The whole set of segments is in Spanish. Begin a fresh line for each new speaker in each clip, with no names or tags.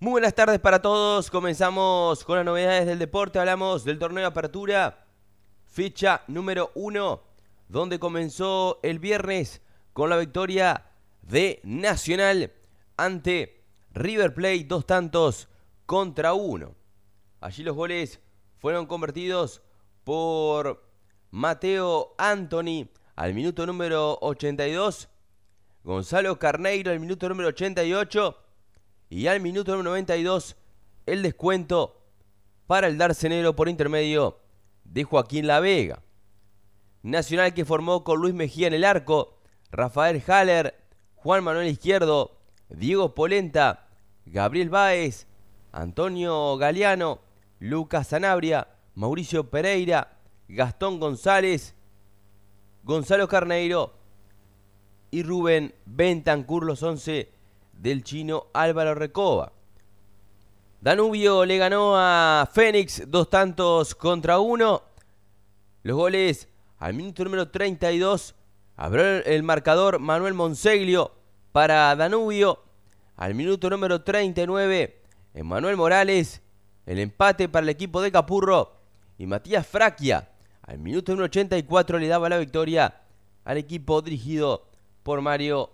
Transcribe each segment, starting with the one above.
Muy buenas tardes para todos. Comenzamos con las novedades del deporte. Hablamos del torneo de apertura, ficha número uno, donde comenzó el viernes con la victoria de Nacional ante River Plate, dos tantos contra uno. Allí los goles fueron convertidos por Mateo Anthony al minuto número 82, Gonzalo Carneiro al minuto número 88 y al minuto número 92 el descuento para el Darcenero por intermedio de Joaquín La Vega. Nacional que formó con Luis Mejía en el arco, Rafael Haller, Juan Manuel Izquierdo, Diego Polenta, Gabriel Báez, Antonio Galeano, Lucas Sanabria, Mauricio Pereira, Gastón González, Gonzalo Carneiro y Rubén Bentancur, los 11 del chino Álvaro Recoba. Danubio le ganó a Fénix dos tantos contra uno. Los goles al minuto número 32 abrió el marcador Manuel Monseglio para Danubio. Al minuto número 39, Emanuel Morales. El empate para el equipo de Capurro. Y Matías Fraquia. Al minuto número 84 le daba la victoria al equipo dirigido por Mario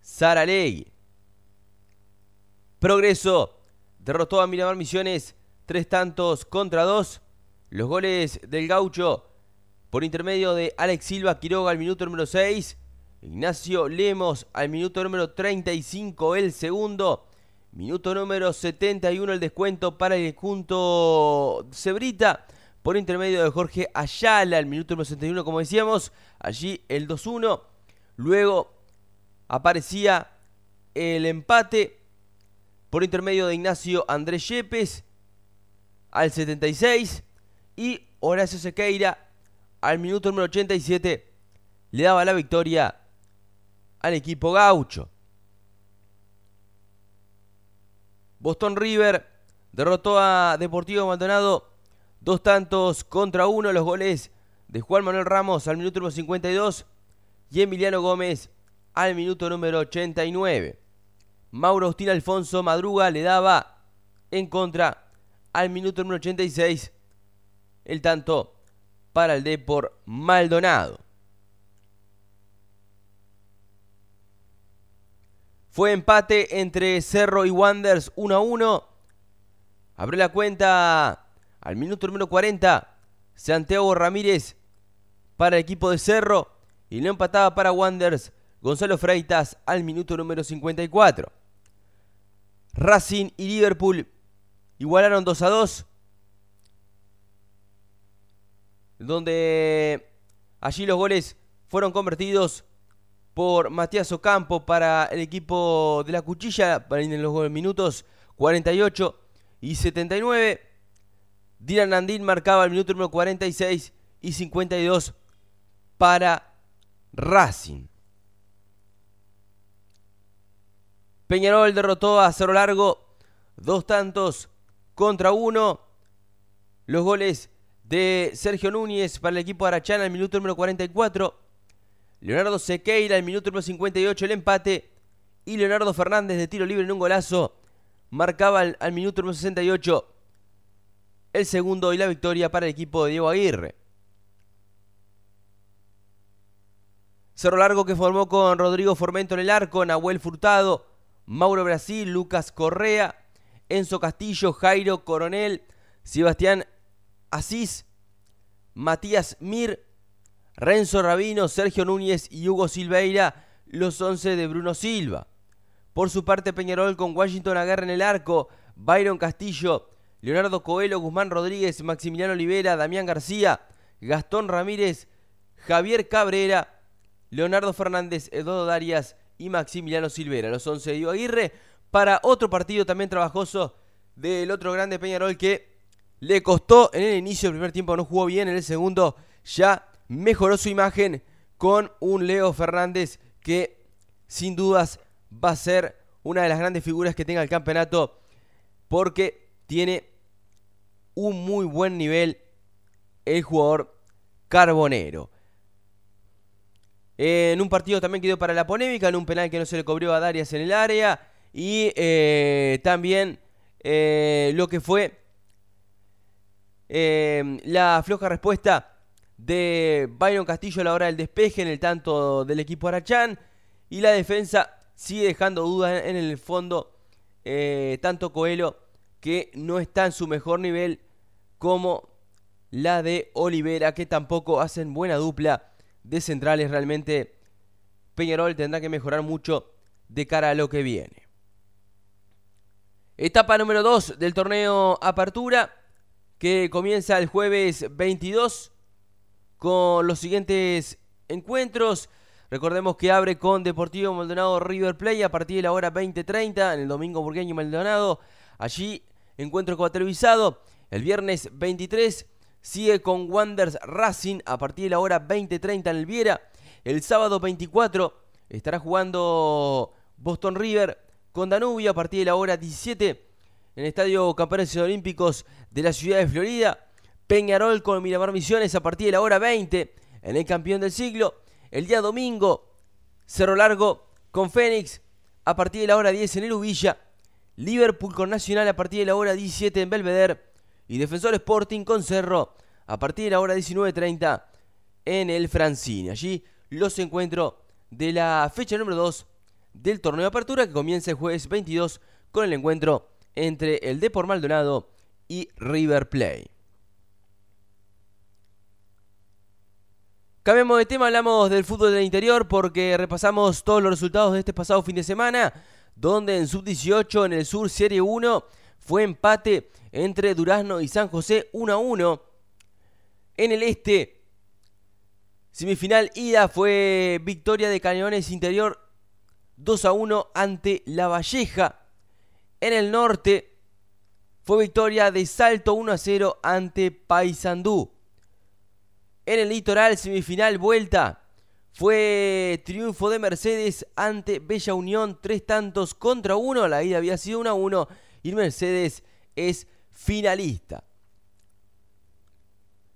Saralegui. Progreso derrotó a Miramar Misiones tres tantos contra dos. Los goles del gaucho por intermedio de Alex Silva Quiroga al minuto número 6. Ignacio Lemos al minuto número 35 el segundo. Minuto número 71 el descuento para el conjunto Cebrita por intermedio de Jorge Ayala al minuto número 71 como decíamos. Allí el 2-1. Luego aparecía el empate por intermedio de Ignacio Andrés Yepes al 76 y Horacio Sequeira al minuto número 87 le daba la victoria al equipo gaucho. Boston River derrotó a Deportivo Maldonado dos tantos contra uno. Los goles de Juan Manuel Ramos al minuto número 52 y Emiliano Gómez al minuto número 89. Mauro Austin Alfonso Madruga le daba en contra al minuto número 86 el tanto para el Depor Maldonado. Fue empate entre Cerro y Wanders 1 a 1. Abre la cuenta al minuto número 40. Santiago Ramírez para el equipo de Cerro. Y lo empataba para Wanders Gonzalo Freitas al minuto número 54. Racing y Liverpool igualaron 2 a 2. Donde allí los goles fueron convertidos por Matías Ocampo para el equipo de la cuchilla en los minutos 48 y 79. Dylan Andín marcaba el minuto número 46 y 52 para Racing. Peñarol derrotó a Cerro Largo dos tantos contra uno. Los goles de Sergio Núñez para el equipo de Arachana al minuto número 44. Leonardo Sequeira al minuto número 58 el empate. Y Leonardo Fernández de tiro libre en un golazo marcaba al, al minuto número 68 el segundo y la victoria para el equipo de Diego Aguirre. Cerro Largo que formó con Rodrigo Formento en el arco, Nahuel Furtado, Mauro Brasil, Lucas Correa, Enzo Castillo, Jairo Coronel, Sebastián Asís, Matías Mir, Renzo Rabino, Sergio Núñez y Hugo Silveira, los 11 de Bruno Silva. Por su parte, Peñarol con Washington Aguerra en el arco, Byron Castillo, Leonardo Coelho, Guzmán Rodríguez, Maximiliano Olivera, Damián García, Gastón Ramírez, Javier Cabrera, Leonardo Fernández, Eduardo Darias y Maximiliano Silvera, los 11 de Diego Aguirre, para otro partido también trabajoso del otro grande Peñarol que le costó en el inicio del primer tiempo, no jugó bien, en el segundo ya mejoró su imagen con un Leo Fernández que sin dudas va a ser una de las grandes figuras que tenga el campeonato porque tiene un muy buen nivel el jugador carbonero. En un partido también quedó para la polémica, en un penal que no se le cobrió a Darias en el área. Y eh, también eh, lo que fue eh, la floja respuesta de Byron Castillo a la hora del despeje en el tanto del equipo Arachán. Y la defensa sigue dejando dudas en el fondo. tanto Coelho que no está en su mejor nivel como la de Olivera, que tampoco hacen buena dupla de centrales. Realmente Peñarol tendrá que mejorar mucho de cara a lo que viene. Etapa número 2 del torneo Apertura, que comienza el jueves 22 con los siguientes encuentros. Recordemos que abre con Deportivo Maldonado River Play a partir de la hora 20:30 en el domingo burgueño Maldonado. Allí encuentro televisado El viernes 23 sigue con Wanders Racing a partir de la hora 20:30 en el Viera. El sábado 24 estará jugando Boston River con Danubio a partir de la hora 17 en el Estadio Campeones Olímpicos de la ciudad de Florida. Peñarol con Miramar Misiones a partir de la hora 20 en el campeón del siglo. El día domingo, Cerro Largo con Fénix a partir de la hora 10 en el Ubilla. Liverpool con Nacional a partir de la hora 17 en Belvedere. Y Defensor Sporting con Cerro a partir de la hora 19.30 en el Francine. Allí los encuentros de la fecha número 2 del torneo de apertura que comienza el jueves 22 con el encuentro entre el Depor Maldonado y River Plate. Cambiamos de tema, hablamos del fútbol del interior porque repasamos todos los resultados de este pasado fin de semana, donde en sub-18 en el Sur Serie 1 fue empate entre Durazno y San José 1 a 1. En el este, semifinal ida fue victoria de Cañones Interior 2 a 1 ante La Valleja. En el norte fue victoria de Salto 1 a 0 ante Paysandú. En el litoral semifinal vuelta fue triunfo de Mercedes ante Bella Unión, tres tantos contra uno. La ida había sido 1 a 1 y Mercedes es finalista.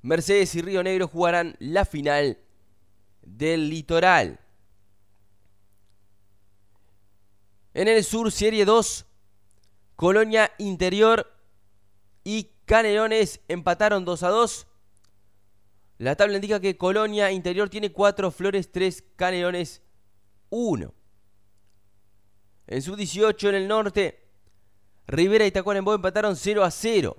Mercedes y Río Negro jugarán la final del litoral. En el sur, Serie 2, Colonia Interior y Canelones empataron 2 a 2. La tabla indica que Colonia Interior tiene 4, Flores 3, Canelones 1. En su 18 en el norte, Rivera y Tacuarembó empataron 0 a 0.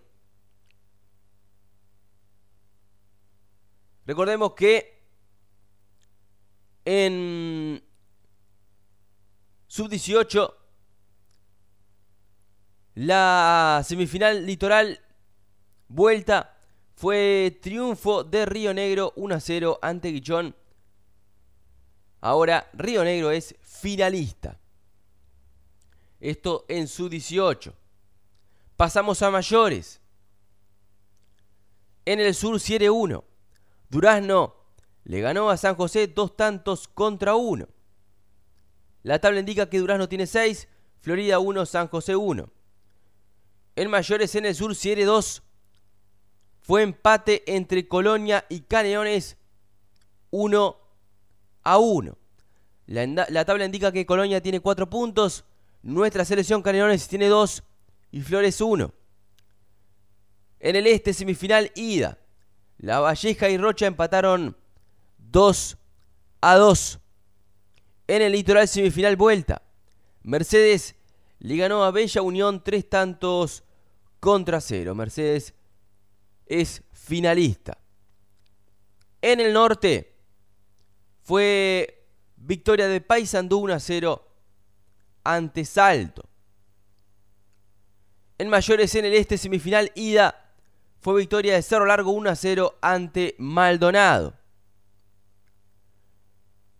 Recordemos que en Sub-18. La semifinal litoral vuelta fue triunfo de Río Negro 1 a 0 ante Guichón. Ahora Río Negro es finalista. Esto en su 18. Pasamos a mayores. En el sur Siere 1. Durazno le ganó a San José dos tantos contra uno. La tabla indica que Durazno tiene 6, Florida 1, San José 1. En mayores en el sur, Siere 2. Fue empate entre Colonia y Caneones 1 a 1. La, tabla indica que Colonia tiene 4 puntos, nuestra selección Caneones tiene 2 y Flores 1. En el este, semifinal ida. La Valleja y Rocha empataron 2 a 2 en el litoral semifinal vuelta. Mercedes le ganó a Bella Unión tres tantos contra cero. Mercedes es finalista. En el norte fue victoria de Paysandú 1 a 0 ante Salto. En mayores en el este semifinal ida fue victoria de Cerro Largo 1 a 0 ante Maldonado.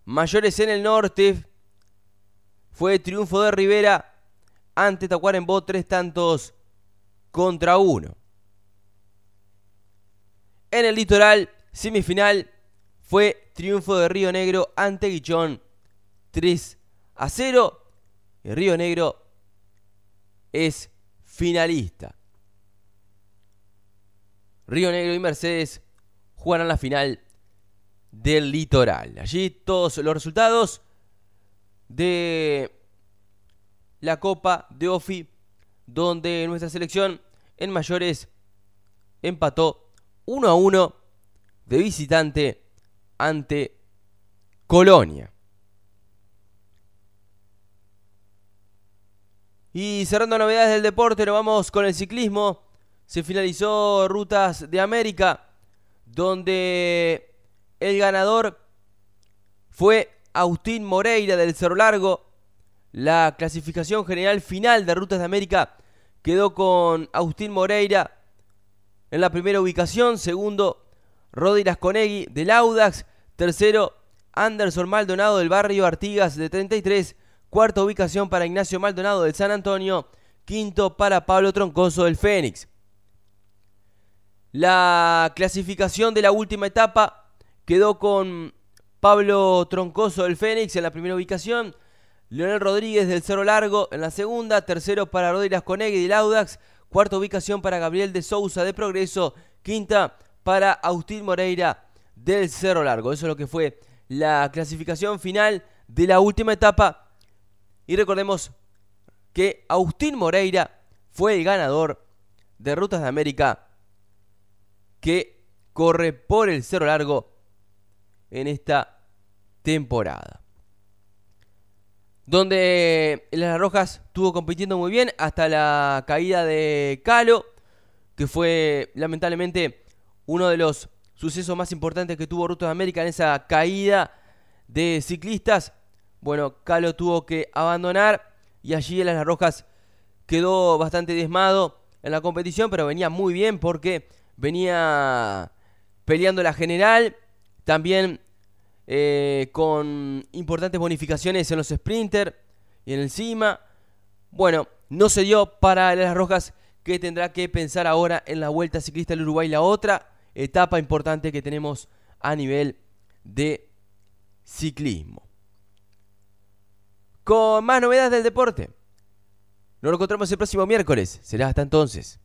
Mayores en el norte. Fue triunfo de Rivera ante Tacuarembó, tres tantos contra uno. En el litoral, semifinal, fue triunfo de Río Negro ante Guichón, 3 a 0. Y Río Negro es finalista. Río Negro y Mercedes jugarán la final del litoral. Allí todos los resultados de la Copa de OFI donde nuestra selección en mayores empató 1 a 1 de visitante ante Colonia. Y cerrando novedades del deporte, nos vamos con el ciclismo. Se finalizó Rutas de América, donde el ganador fue Agustín Moreira del Cerro Largo. La clasificación general final de Rutas de América quedó con Agustín Moreira en la primera ubicación, segundo Rodi Conegui del Audax, tercero Anderson Maldonado del barrio Artigas de 33, cuarta ubicación para Ignacio Maldonado del San Antonio, quinto para Pablo Troncoso del Fénix. La clasificación de la última etapa quedó con Pablo Troncoso del Fénix en la primera ubicación, Leonel Rodríguez del Cerro Largo en la segunda, tercero para Rodi Conegui del Audax, cuarta ubicación para Gabriel de Souza de Progreso, quinta para Agustín Moreira del Cerro Largo. Eso es lo que fue la clasificación final de la última etapa. Y recordemos que Agustín Moreira fue el ganador de Rutas de América que corre por el Cerro Largo en esta temporada. Donde Las Rojas estuvo compitiendo muy bien hasta la caída de Calo, que fue lamentablemente uno de los sucesos más importantes que tuvo Ruta de América en esa caída de ciclistas. Bueno, Calo tuvo que abandonar y allí en las Rojas quedó bastante diezmado en la competición, pero venía muy bien porque venía peleando la general, también eh, con importantes bonificaciones en los sprinters y en el CIMA. Bueno, no se dio para las Rojas que tendrá que pensar ahora en la Vuelta Ciclista del Uruguay, la otra etapa importante que tenemos a nivel de ciclismo. Con más novedades del deporte. Nos encontramos el próximo miércoles. Será hasta entonces.